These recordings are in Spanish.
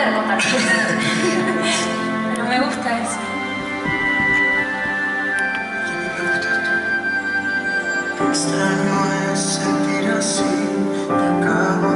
poder contar Pero me gusta eso. ¿Qué te gusta esto? Extraño es sentir así, te acabo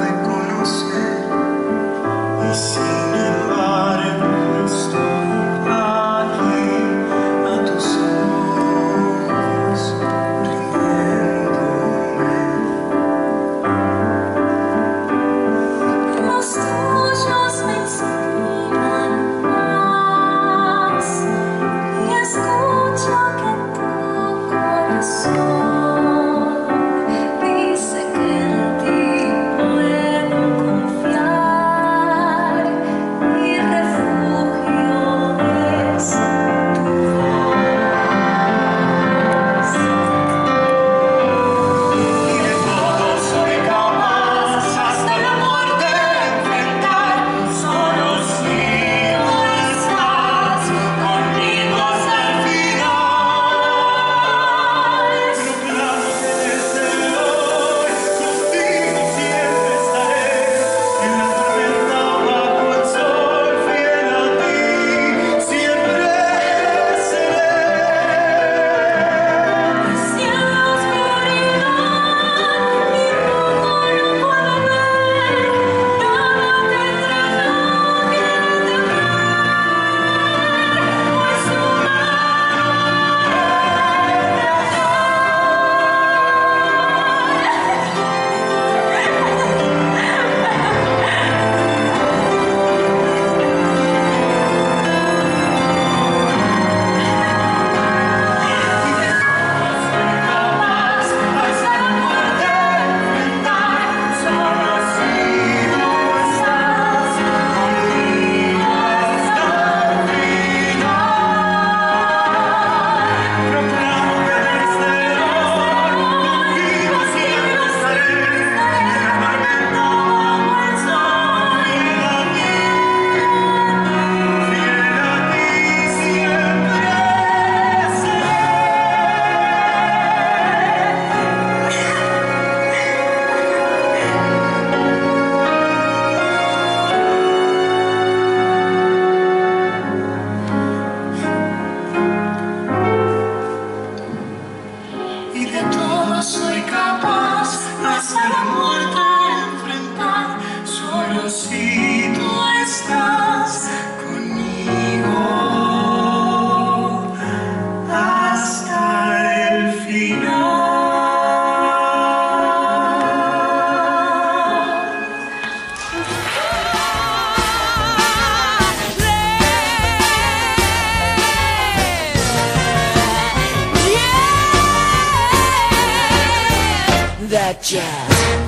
that jazz.